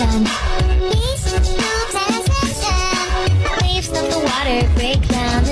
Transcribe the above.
motion. Peace, love, satisfaction. Waves of the water break down